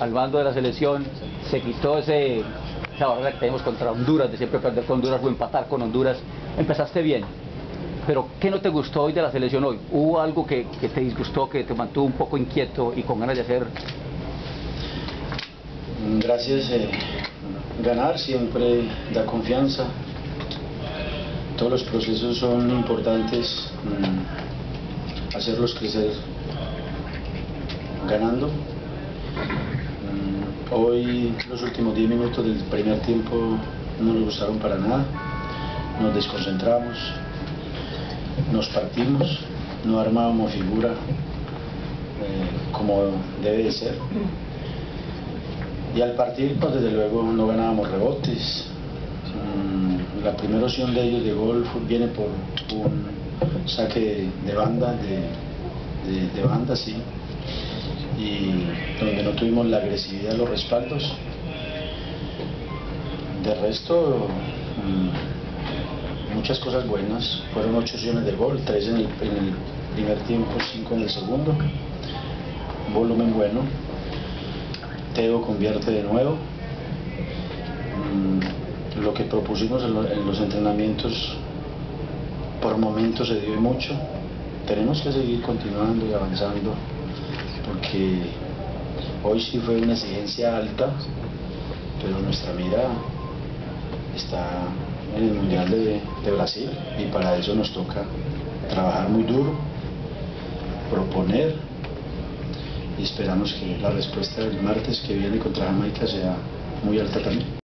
al mando de la selección, se quitó ese, esa barrera que tenemos contra Honduras, de siempre perder con Honduras o empatar con Honduras. Empezaste bien, pero ¿qué no te gustó hoy de la selección hoy? ¿Hubo algo que, que te disgustó, que te mantuvo un poco inquieto y con ganas de hacer? Gracias. Eh, ganar siempre da confianza. Todos los procesos son importantes. mm, hacerlos crecer ganando. Hoy los últimos 10 minutos del primer tiempo no nos gustaron para nada. Nos desconcentramos, nos partimos, no armábamos figura eh, como debe de ser. Y al partir, pues desde luego no ganábamos rebotes. Mm, La primera opción de ellos de gol viene por un saque de banda, de, de- de banda, sí. Y donde no tuvimos la agresividad de los respaldos. De resto, mm, muchas cosas buenas. Fueron ocho opciones de gol, tres en el, primer tiempo, cinco en el segundo. Un volumen bueno. Teo convierte de nuevo. Mm, Lo que propusimos en, lo- en los entrenamientos por momentos se dio mucho. Tenemos que seguir continuando y avanzando porque hoy sí fue una exigencia alta, pero nuestra mira está en el Mundial de, de Brasil y para eso nos toca trabajar muy duro, proponer y esperamos que la respuesta del martes que viene contra Jamaica sea muy alta también.